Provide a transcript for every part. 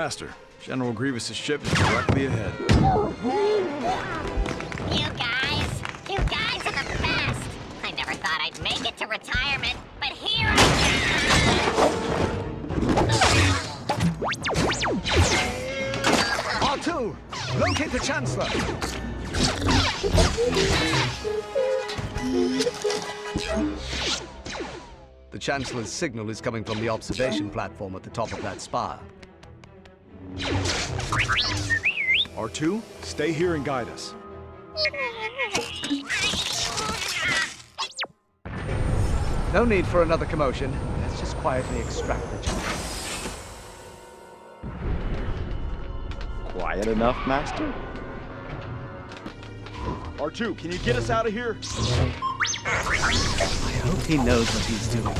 Master, General Grievous's ship is directly ahead. You guys, you guys are the best. I never thought I'd make it to retirement, but here I R2, locate the Chancellor. The Chancellor's signal is coming from the observation platform at the top of that spire. R2, stay here and guide us. No need for another commotion. Let's just quietly extract the Chancellor. Quiet enough, Master? R2, can you get us out of here? I hope he knows what he's doing.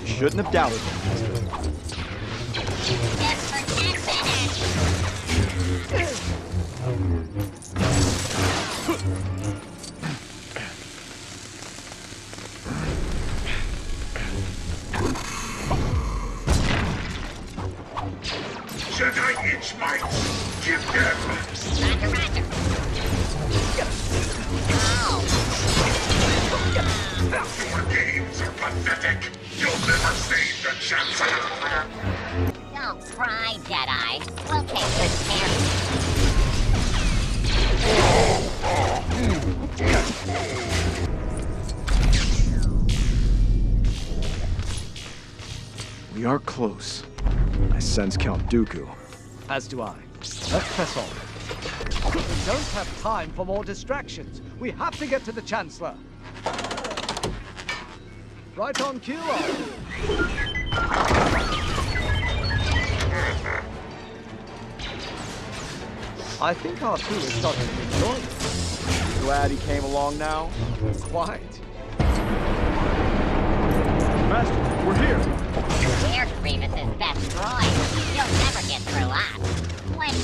You shouldn't have doubted him, Master. Are close. I sense Count Dooku. As do I. Let's press on. We don't have time for more distractions. We have to get to the Chancellor. Right on cue, R2. I think R2 is starting to enjoy it. Glad he came along now? Quite. Master, we're here. You. We're Grievous's best droid. You'll never get through us. When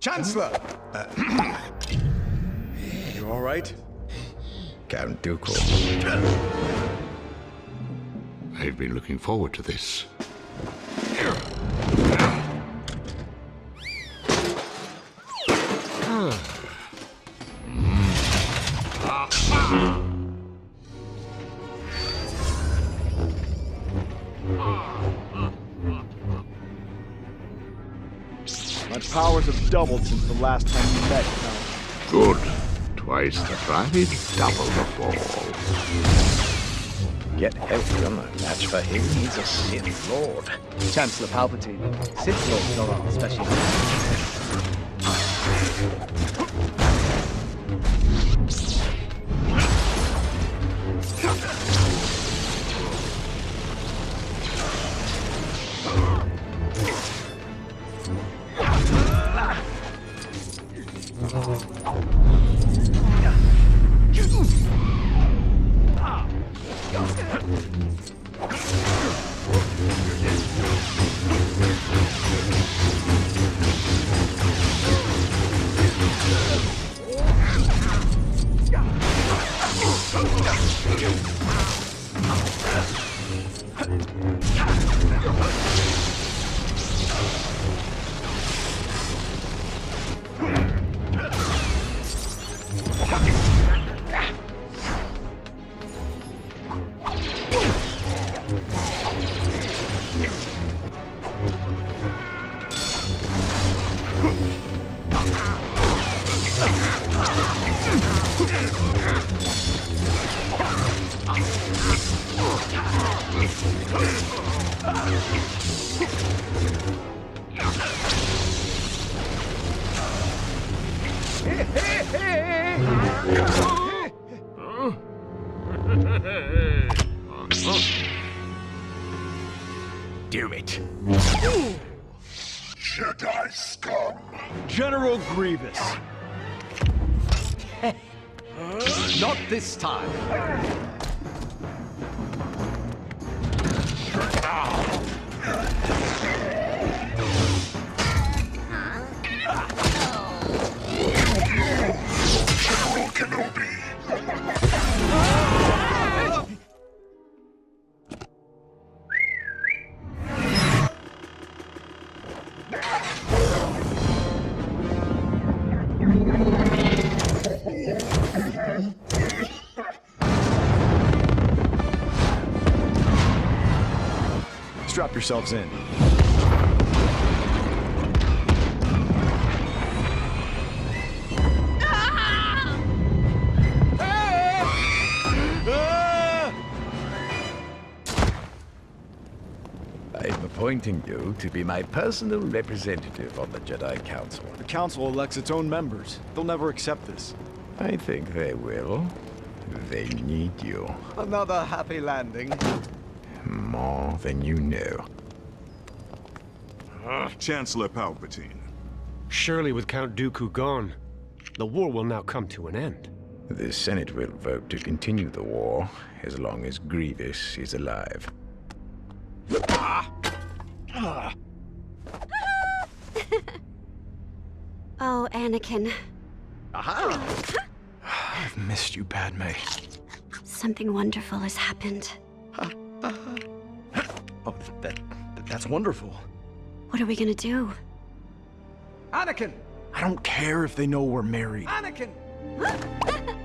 Chancellor! Uh, you all right? Count Dooku. I've been looking forward to this. My powers have doubled since the last time we met, Count. Good. Twice the price, double the fall. Get help from a match for him. He's a Sith Lord. Chancellor Palpatine. Sith Lords are our specialty. Do it. Jedi scum! General Grievous. Not this time. Strap yourselves in. I'm appointing you to be my personal representative on the Jedi Council. The Council elects its own members. They'll never accept this. I think they will. They need you Another happy landing. More than you know. Uh, Chancellor Palpatine. Surely with Count Dooku gone, the war will now come to an end. The Senate will vote to continue the war as long as Grievous is alive. Oh, Anakin. I've missed you, Padme. Something wonderful has happened. Oh, that, that's wonderful. What are we gonna do? Anakin! I don't care if they know we're married. Anakin!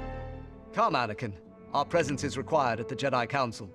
Come, Anakin. Our presence is required at the Jedi Council.